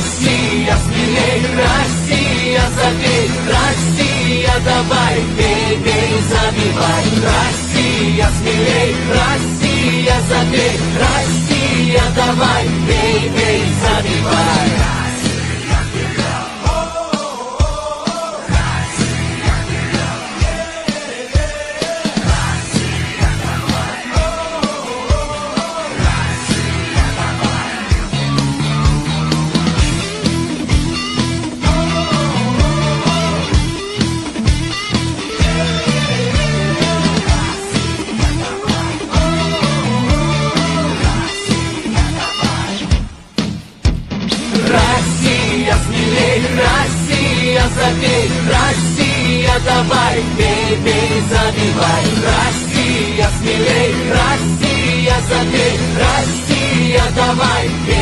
Россия, смелей, Россия, забей, Россия, давай, бей, бей, забивай, Россия, Смелей, Россия, забей, Россия, давай, бей, бей, забивай, Россия, смелей, Россия, забей, Россия, давай, бей,